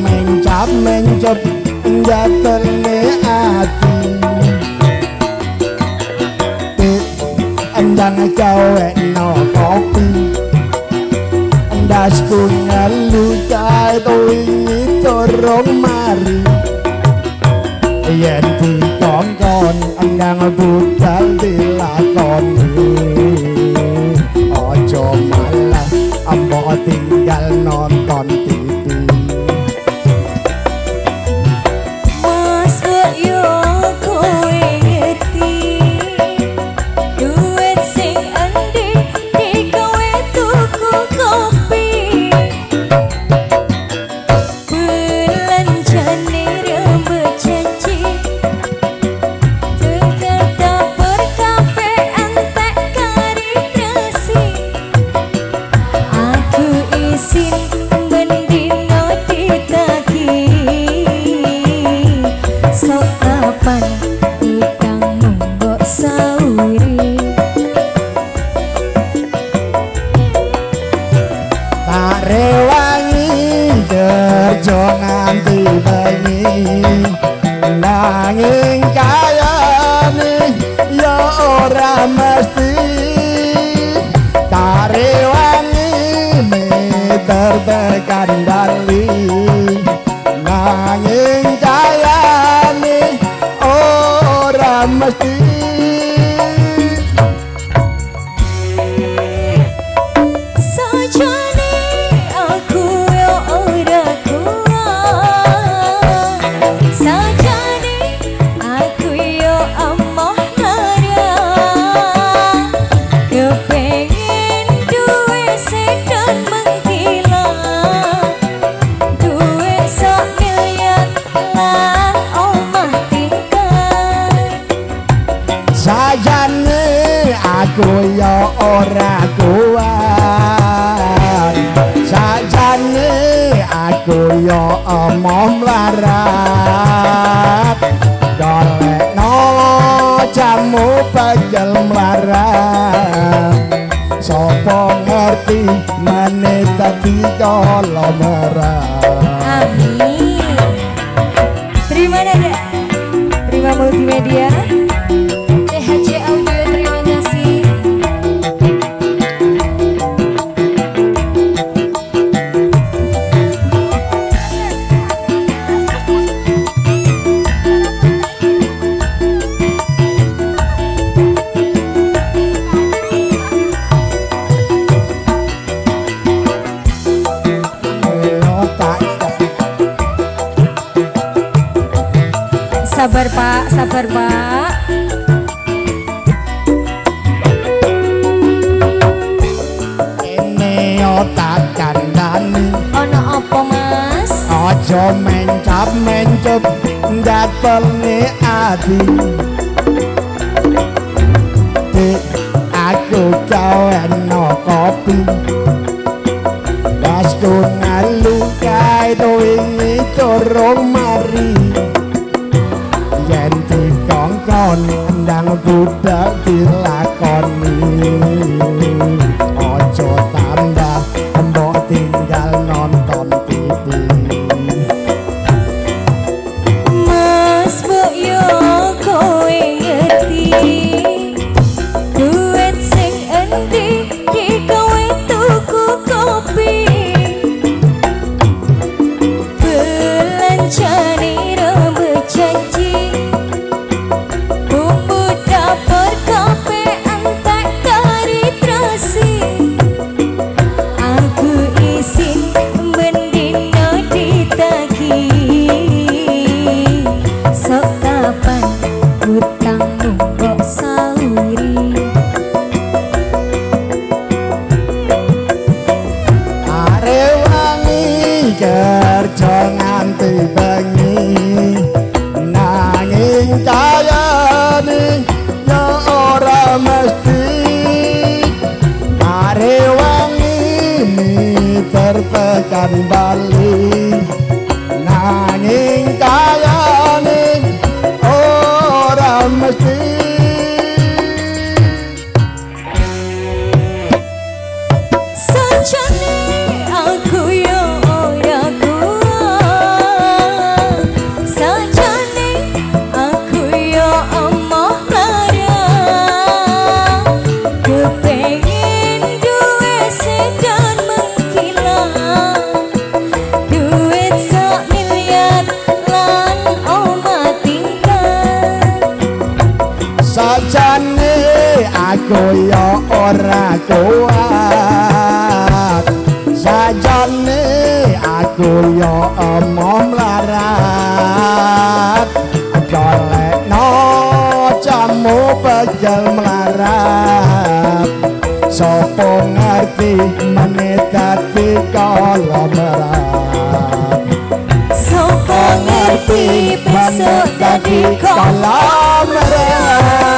mencap mencep jatene ati Pit endang cawe no kopi Endas ku ngelu cae tuingi torong mari Yen dikongkon endang budal bỏ Ojo malah ambo tinggal nonton mesti tak rewangi meter tekan dali. Nanging kayane ora mesti melarat golekno jamu pegel melarat sapa ngerti meneh dadi kala merat Amin. Terima nada. Terima multimedia. Mencap mencap Jatelne ati Dik aku kawan no kopi Dasku ngalu kae to wingi turung mari Yen dikongkon ndang budak tertekan balik. Ora kuat sajane aku yo omong larat golek no jamu pejel melarat. Sopo ngerti menitati kalau merat Sopo ngerti besok dadi kalau merat